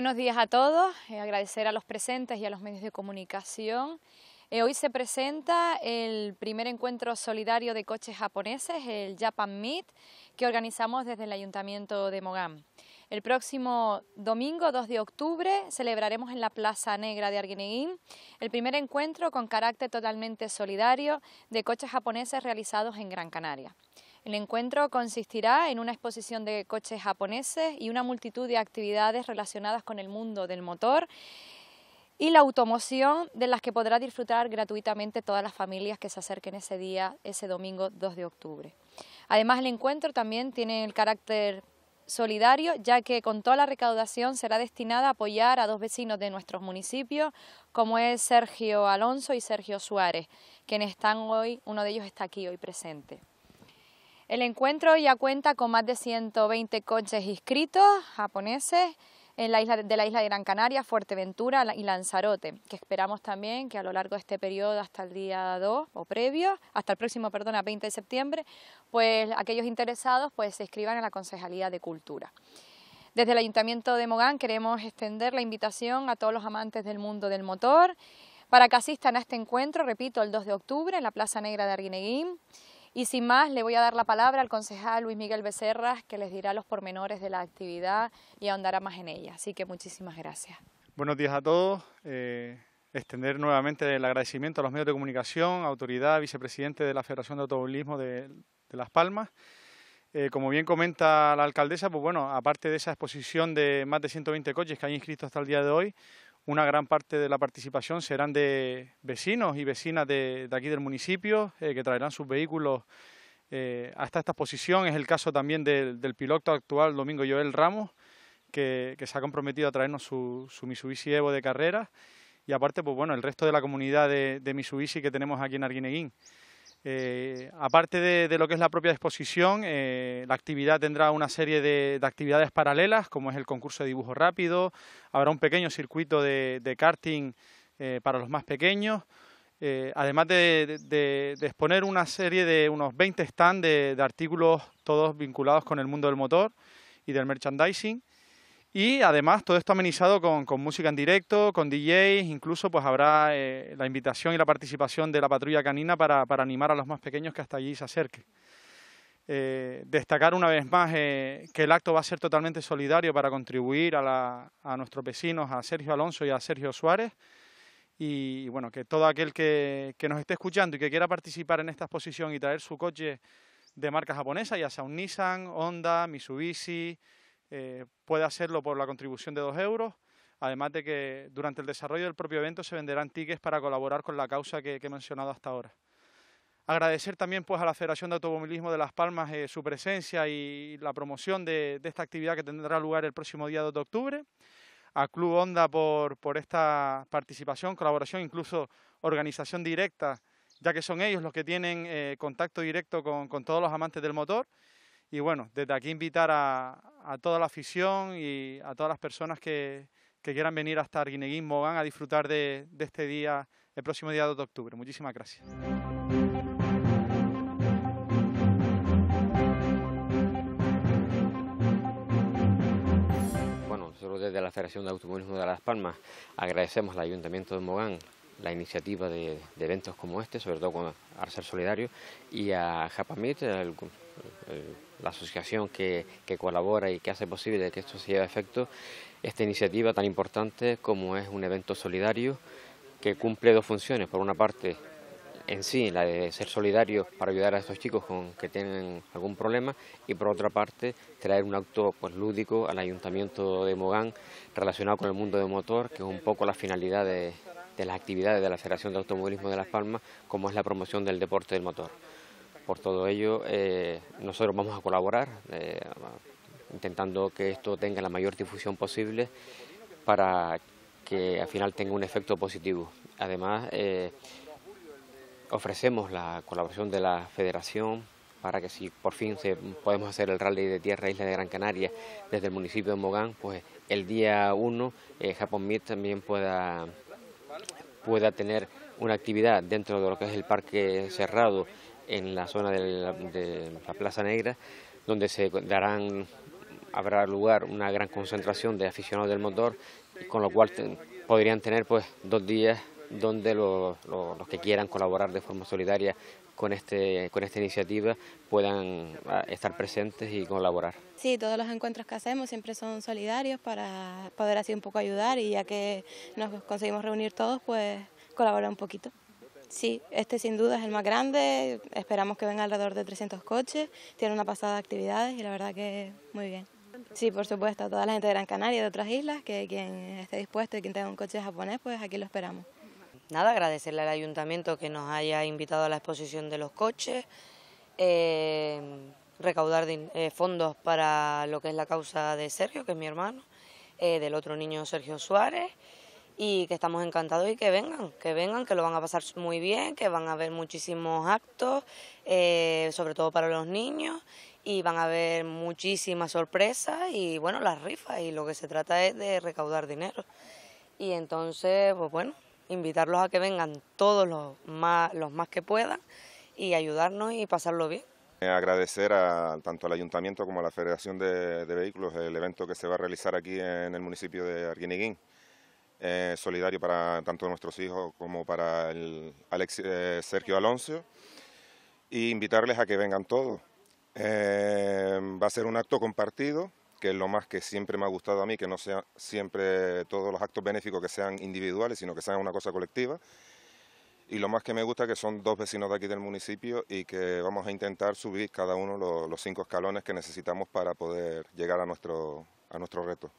Buenos días a todos, eh, agradecer a los presentes y a los medios de comunicación. Eh, hoy se presenta el primer encuentro solidario de coches japoneses, el Japan Meet, que organizamos desde el Ayuntamiento de Mogán. El próximo domingo 2 de octubre celebraremos en la Plaza Negra de Arguineguín el primer encuentro con carácter totalmente solidario de coches japoneses realizados en Gran Canaria. El encuentro consistirá en una exposición de coches japoneses y una multitud de actividades relacionadas con el mundo del motor y la automoción de las que podrá disfrutar gratuitamente todas las familias que se acerquen ese día, ese domingo 2 de octubre. Además, el encuentro también tiene el carácter solidario, ya que con toda la recaudación será destinada a apoyar a dos vecinos de nuestros municipios, como es Sergio Alonso y Sergio Suárez, quienes están hoy, uno de ellos está aquí hoy presente. El encuentro ya cuenta con más de 120 coches inscritos japoneses en la isla de la isla de Gran Canaria, Fuerteventura y Lanzarote, que esperamos también que a lo largo de este periodo hasta el día 2 o previo, hasta el próximo, perdón, a 20 de septiembre, pues aquellos interesados pues se inscriban en la Concejalía de Cultura. Desde el Ayuntamiento de Mogán queremos extender la invitación a todos los amantes del mundo del motor para que asistan a este encuentro, repito, el 2 de octubre en la Plaza Negra de Arguineguín y sin más, le voy a dar la palabra al concejal Luis Miguel Becerra, que les dirá los pormenores de la actividad y ahondará más en ella. Así que muchísimas gracias. Buenos días a todos. Eh, extender nuevamente el agradecimiento a los medios de comunicación, autoridad, vicepresidente de la Federación de Automovilismo de, Las Palmas. Eh, como bien comenta la alcaldesa, pues bueno, aparte de esa exposición de más de 120 coches que hay inscritos hasta el día de hoy, una gran parte de la participación serán de vecinos y vecinas de, aquí del municipio eh, que traerán sus vehículos eh, hasta esta exposición. Es el caso también del, piloto actual Domingo Joel Ramos, que, se ha comprometido a traernos su, su, Mitsubishi Evo de carrera. Y aparte, pues bueno, el resto de la comunidad de, de Mitsubishi que tenemos aquí en Arguineguín. Eh, aparte de, lo que es la propia exposición, eh, la actividad tendrá una serie de, actividades paralelas, como es el concurso de dibujo rápido, habrá un pequeño circuito de, karting eh, para los más pequeños, además de, exponer una serie de unos 20 stands de artículos todos vinculados con el mundo del motor y del merchandising. Y además todo esto amenizado con, música en directo, con DJs, incluso pues habrá eh, la invitación y la participación de la patrulla canina para, animar a los más pequeños que hasta allí se acerquen. Eh, destacar una vez más eh, que el acto va a ser totalmente solidario para contribuir a, nuestros vecinos, a Sergio Alonso y a Sergio Suárez. Y, bueno, que todo aquel que, que, nos esté escuchando y que quiera participar en esta exposición y traer su coche de marca japonesa, ya sea un Nissan, Honda, Mitsubishi, eh, puede hacerlo por la contribución de 2 euros, además de que durante el desarrollo del propio evento se venderán tickets para colaborar con la causa que, he mencionado hasta ahora. Agradecer también pues, a la Federación de Automovilismo de Las Palmas eh, su presencia y la promoción de, esta actividad que tendrá lugar el próximo día 2 de octubre, a Club Honda por, esta participación, colaboración, incluso organización directa, ya que son ellos los que tienen eh, contacto directo con, con todos los amantes del motor. Y bueno, desde aquí invitar a, toda la afición y a todas las personas que, quieran venir hasta Arguineguín, Mogán, a disfrutar de, este día, el próximo día 2 de octubre. Muchísimas gracias. Bueno, nosotros desde la Federación de Automovilismo de Las Palmas agradecemos al Ayuntamiento de Mogán la iniciativa de, eventos como este, sobre todo con Arcer Solidario, y a Japamit, el, la asociación que, colabora y que hace posible que esto se lleve a efecto, esta iniciativa tan importante como es un evento solidario que cumple dos funciones. Por una parte, en sí, la de ser solidario para ayudar a estos chicos con que tienen algún problema y por otra parte, traer un acto pues, lúdico al Ayuntamiento de Mogán relacionado con el mundo del motor, que es un poco la finalidad de, de las actividades de la Federación de Automovilismo de Las Palmas, como es la promoción del deporte del motor. Por todo ello, eh, nosotros vamos a colaborar, eh, intentando que esto tenga la mayor difusión posible para que al final tenga un efecto positivo. Además, eh, ofrecemos la colaboración de la Federación para que si por fin se, podemos hacer el rally de tierra Isla de Gran Canaria desde el municipio de Mogán, pues el día 1 Japón Meet también pueda, pueda tener una actividad dentro de lo que es el parque cerrado en la zona de la, Plaza Negra, donde se darán habrá lugar una gran concentración de aficionados del motor, con lo cual podrían tener pues dos días donde los que quieran colaborar de forma solidaria con, este, con esta iniciativa puedan ah, estar presentes y colaborar. Sí, todos los encuentros que hacemos siempre son solidarios para poder así un poco ayudar y ya que nos conseguimos reunir todos, pues colaborar un poquito. Sí, este sin duda es el más grande, esperamos que venga alrededor de 300 coches, tiene una pasada de actividades y la verdad que muy bien. Sí, por supuesto, a toda la gente de Gran Canaria y de otras islas, que quien esté dispuesto y quien tenga un coche japonés, pues aquí lo esperamos. Nada, agradecerle al ayuntamiento que nos haya invitado a la exposición de los coches, eh, recaudar eh, fondos para lo que es la causa de Sergio, que es mi hermano, eh, del otro niño Sergio Suárez, y que estamos encantados y que vengan, que vengan, que lo van a pasar muy bien, que van a haber muchísimos actos, sobre todo para los niños, y van a haber muchísimas sorpresas y bueno, las rifas, y lo que se trata es de recaudar dinero. Y entonces, pues bueno, invitarlos a que vengan todos los más, los más que puedan y ayudarnos y pasarlo bien. Agradecer a, tanto al Ayuntamiento como a la Federación de, Vehículos el evento que se va a realizar aquí en el municipio de Arguineguín, eh, solidario para tanto nuestros hijos como para el eh, Sergio Alonso, y invitarles a que vengan todos. Eh, va a ser un acto compartido que es lo más que siempre me ha gustado a mí, que no sean siempre todos los actos benéficos que sean individuales, sino que sean una cosa colectiva. Y lo más que me gusta que son dos vecinos de aquí del municipio y que vamos a intentar subir cada uno los, los cinco escalones que necesitamos para poder llegar a nuestro, a nuestro reto.